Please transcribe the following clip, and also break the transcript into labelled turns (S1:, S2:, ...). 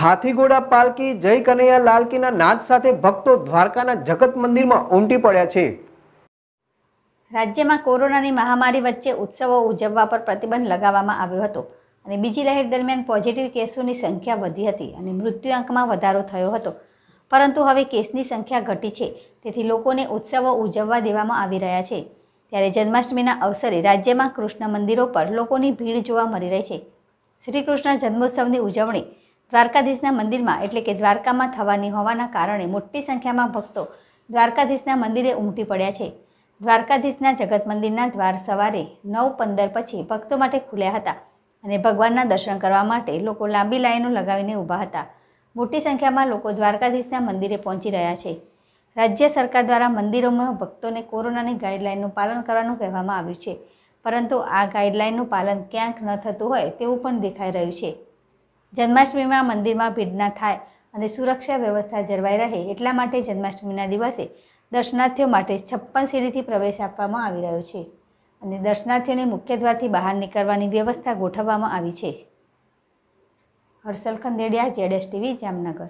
S1: હાથીઘોડા પાલકી જય કનૈયા લાલકીના નાદ સાથે ભક્તો દ્વારકાના જગત મંદિરમાં ઉમટી પડ્યા છે.
S2: રાજ્યમાં કોરોનાની મહામારી વચ્ચે ઉત્સવો ઉજવવા પર પ્રતિબંધ લગાવવામાં આવ્યો હતો અને બીજી લહેર દરમિયાન પોઝિટિવ કેસોની સંખ્યા વધી હતી અને મૃત્યુઆંકમાં વધારો થયો હતો. પરંતુ હવે કેસની સંખ્યા ઘટી છે, તેથી લોકોને ઉત્સવો ઉજવવા દેવામાં આવી રહ્યા છે. ત્યારે જન્માષ્ટમીના અવસરે રાજ્યમાં કૃષ્ણ મંદિરો પર લોકોની ભીડ જોવા મળી રહી છે. શ્રી કૃષ્ણ જન્મોત્સવની ઉજવણી દ્વારકાધીશના મંદિરમાં, એટલે કે દ્વારકામાં થવાની હોવાના કારણે મોટી સંખ્યામાં ભક્તો દ્વારકાધીશના મંદિરે ઉમટી પડ્યા છે. દ્વારકાધીશના જગત મંદિરના દ્વાર સવારે નવ પંદર પછી ભક્તો માટે ખુલ્યા હતા અને ભગવાનના દર્શન કરવા માટે લોકો લાંબી લાઈનો લગાવીને ઊભા હતા. મોટી સંખ્યામાં લોકો દ્વારકાધીશના મંદિરે પહોંચી રહ્યા છે. રાજ્ય સરકાર દ્વારા મંદિરોમાં ભક્તોને કોરોનાની ગાઈડલાઇનનું પાલન કરવાનું કહેવામાં આવ્યું છે. પરંતુ આ ગાઈડલાઇનનું પાલન ક્યાંક ન થતું હોય તેવું પણ દેખાઈ રહ્યું છે. જન્માષ્ટમીમાં મંદિરમાં ભીડ ના થાય અને સુરક્ષા વ્યવસ્થા જળવાઈ રહે એટલા માટે જન્માષ્ટમીના દિવસે દર્શનાર્થીઓ માટે છપ્પન સીડીથી પ્રવેશ આપવામાં આવી રહ્યો છે અને દર્શનાર્થીઓને મુખ્ય દ્વારથી બહાર નીકળવાની વ્યવસ્થા ગોઠવવામાં આવી છે. Harshal Khandediya Z S TV, Jamnagar.